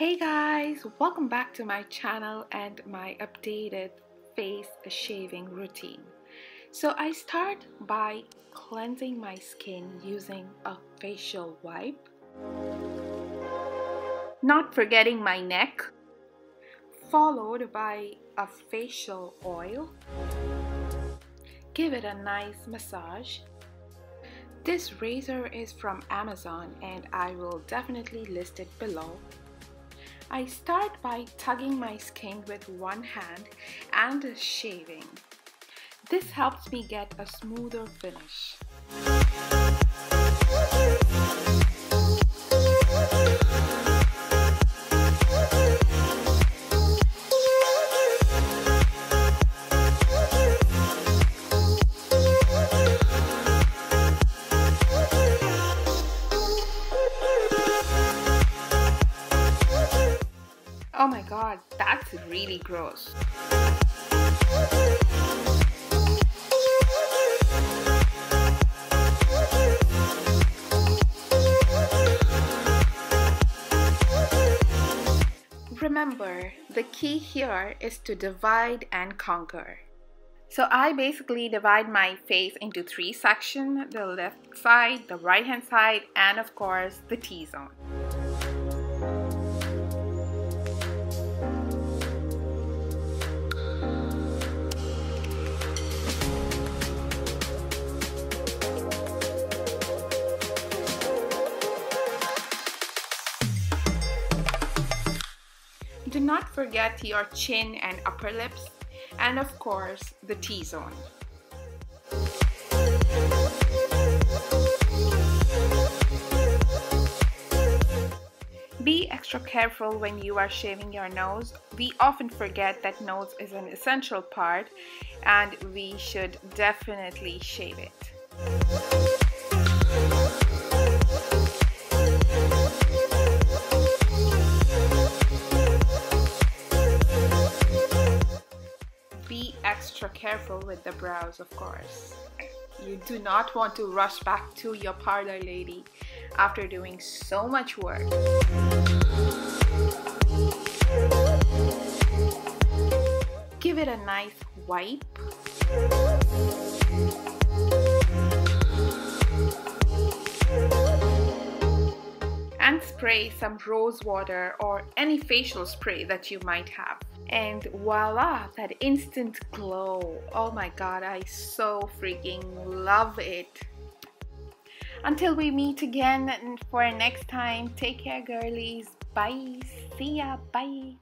Hey guys, welcome back to my channel and my updated face shaving routine. So I start by cleansing my skin using a facial wipe. Not forgetting my neck, followed by a facial oil. Give it a nice massage. This razor is from Amazon and I will definitely list it below. I start by tugging my skin with one hand and shaving. This helps me get a smoother finish. Oh my god, that's really gross. Remember, the key here is to divide and conquer. So I basically divide my face into three sections, the left side, the right hand side, and of course the T-zone. Do not forget your chin and upper lips, and of course, the T-zone. Be extra careful when you are shaving your nose. We often forget that nose is an essential part and we should definitely shave it. Extra careful with the brows of course. You do not want to rush back to your parlor lady after doing so much work. Give it a nice wipe spray some rose water or any facial spray that you might have. And voila that instant glow. Oh my god I so freaking love it. Until we meet again for next time take care girlies. Bye. See ya. Bye